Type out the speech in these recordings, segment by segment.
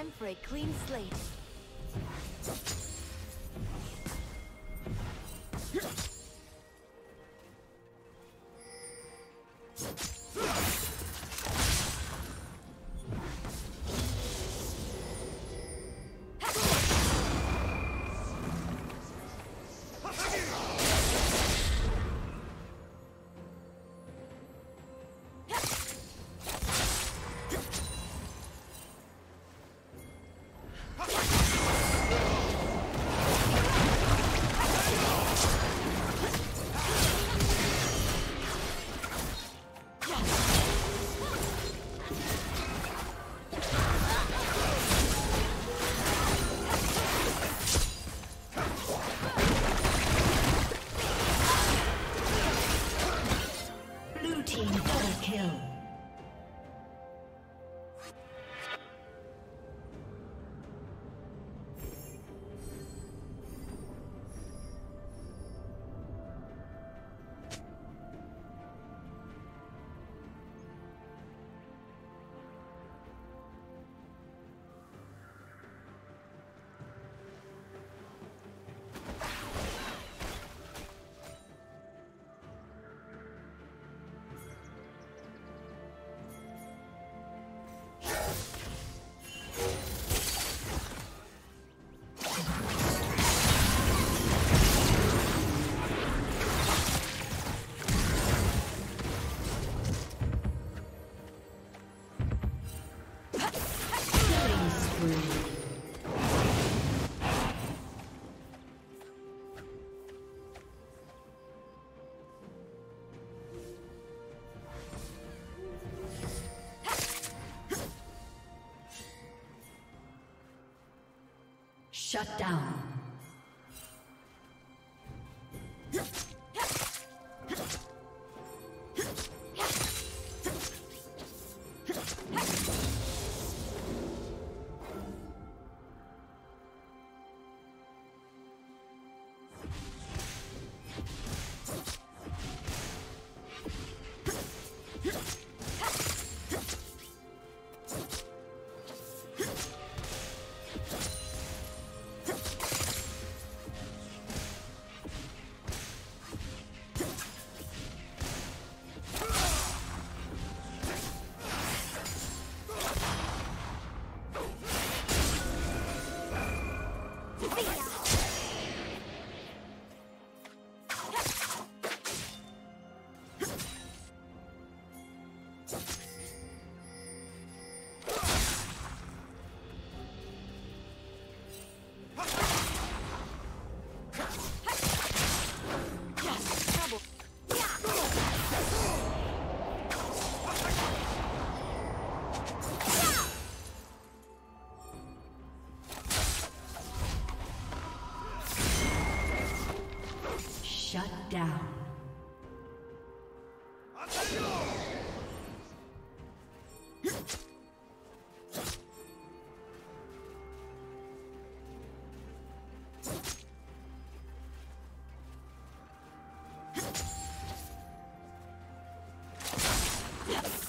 time for a clean slate. Shut down. Yes.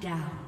Down.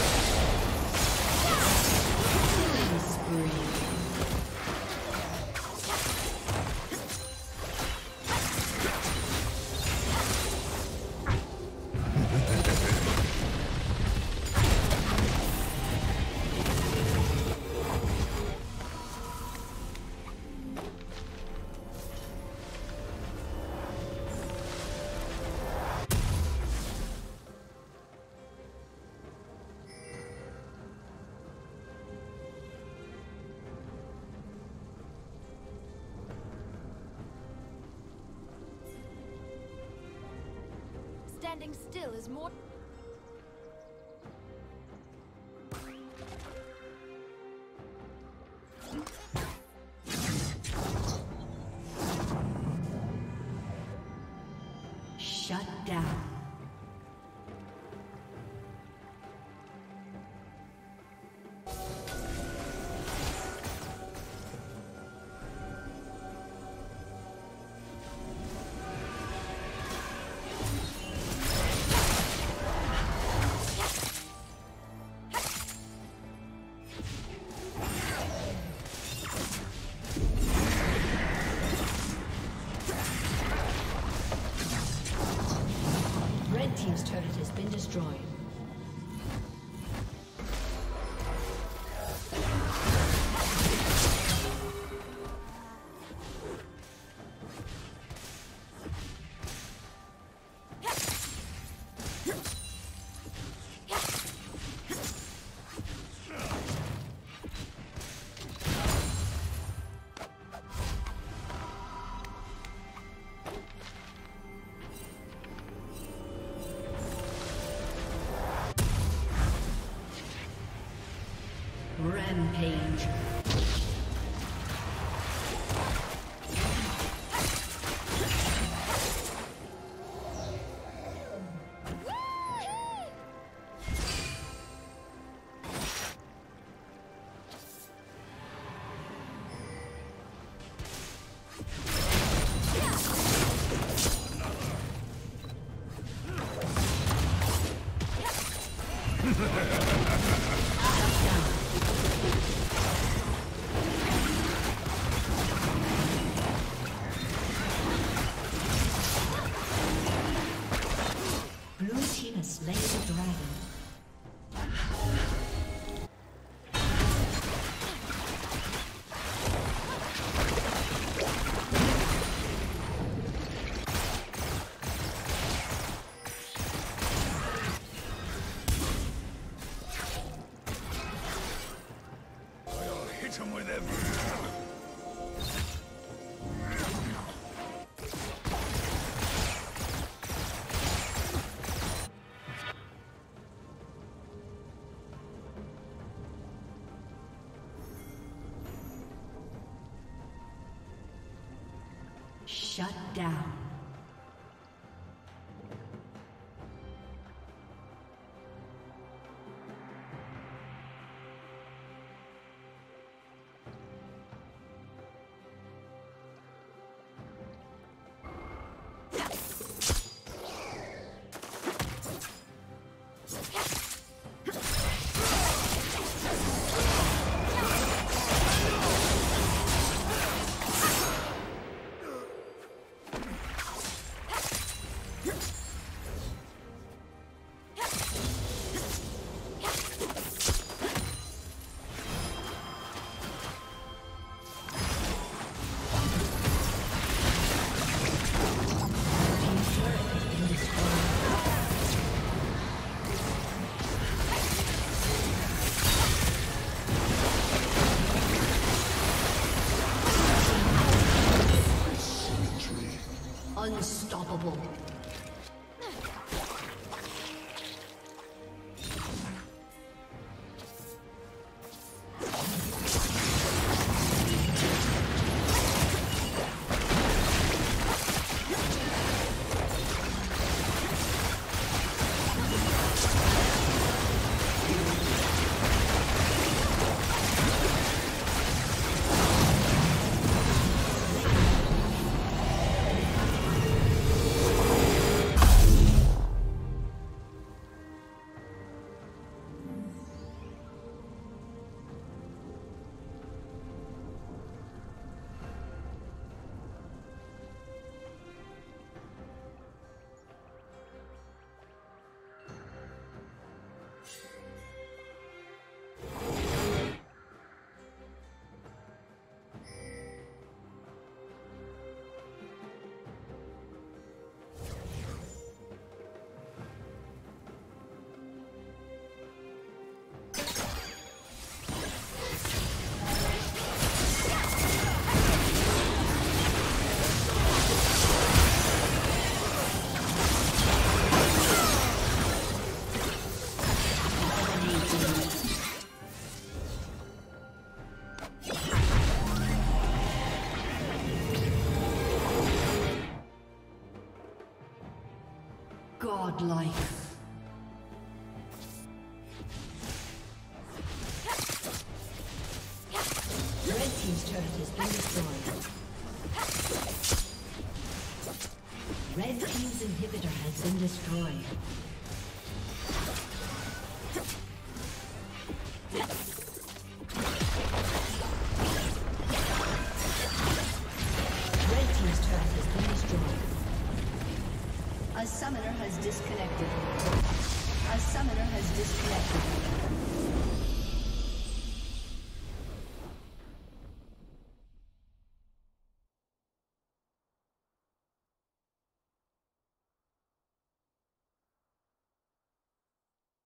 standing still is more... Rampage. Slain Shut down. Godlike. Red Team's inhibitor has been destroyed.